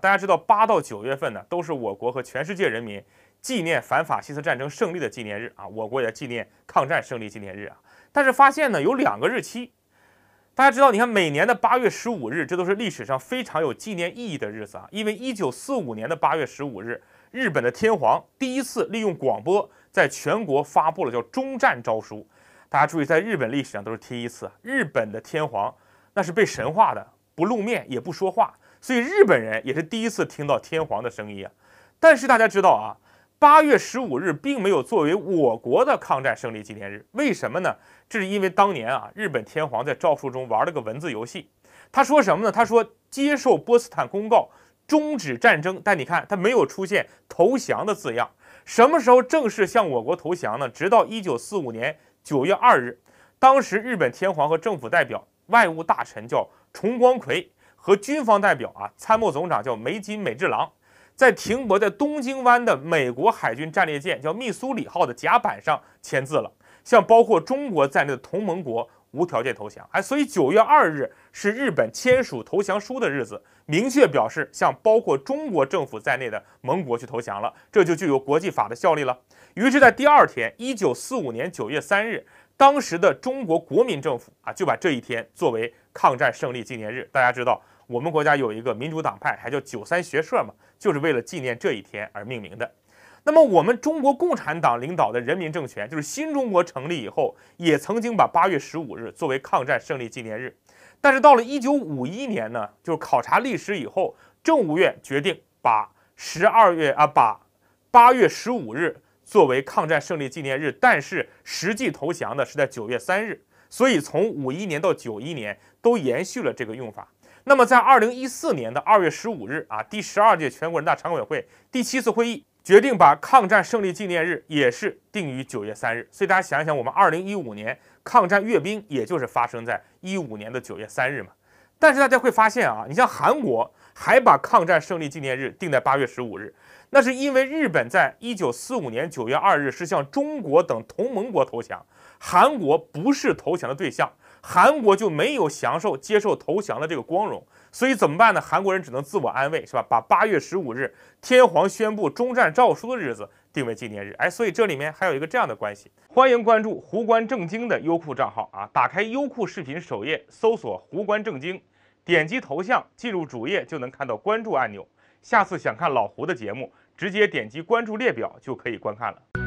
大家知道，八到九月份呢，都是我国和全世界人民纪念反法西斯战争胜利的纪念日啊，我国也纪念抗战胜利纪念日啊。但是发现呢，有两个日期，大家知道，你看每年的八月十五日，这都是历史上非常有纪念意义的日子啊。因为一九四五年的八月十五日，日本的天皇第一次利用广播在全国发布了叫终战诏书。大家注意，在日本历史上都是第一次，日本的天皇那是被神化的，不露面也不说话。所以日本人也是第一次听到天皇的声音啊，但是大家知道啊，八月十五日并没有作为我国的抗战胜利纪念日，为什么呢？这是因为当年啊，日本天皇在诏书中玩了个文字游戏，他说什么呢？他说接受波茨坦公告，终止战争，但你看他没有出现投降的字样。什么时候正式向我国投降呢？直到一九四五年九月二日，当时日本天皇和政府代表外务大臣叫重光葵。和军方代表啊，参谋总长叫梅津美治郎，在停泊在东京湾的美国海军战列舰叫密苏里号的甲板上签字了，向包括中国在内的同盟国无条件投降。哎，所以九月二日是日本签署投降书的日子，明确表示向包括中国政府在内的盟国去投降了，这就具有国际法的效力了。于是，在第二天，一九四五年九月三日，当时的中国国民政府啊，就把这一天作为抗战胜利纪念日。大家知道。我们国家有一个民主党派，还叫九三学社嘛，就是为了纪念这一天而命名的。那么，我们中国共产党领导的人民政权，就是新中国成立以后，也曾经把八月十五日作为抗战胜利纪念日。但是到了一九五一年呢，就是考察历史以后，政务院决定把十二月啊，把八月十五日作为抗战胜利纪念日，但是实际投降的是在九月三日，所以从五一年到九一年都延续了这个用法。那么，在二零一四年的二月十五日啊，第十二届全国人大常委会第七次会议决定把抗战胜利纪念日也是定于九月三日。所以大家想一想，我们二零一五年抗战阅兵也就是发生在一五年的九月三日嘛。但是大家会发现啊，你像韩国还把抗战胜利纪念日定在八月十五日，那是因为日本在一九四五年九月二日是向中国等同盟国投降，韩国不是投降的对象。韩国就没有享受接受投降的这个光荣，所以怎么办呢？韩国人只能自我安慰，是吧？把八月十五日天皇宣布终战诏书的日子定为纪念日。哎，所以这里面还有一个这样的关系。欢迎关注“胡关正经”的优酷账号啊，打开优酷视频首页，搜索“胡关正经”，点击头像进入主页就能看到关注按钮。下次想看老胡的节目，直接点击关注列表就可以观看了。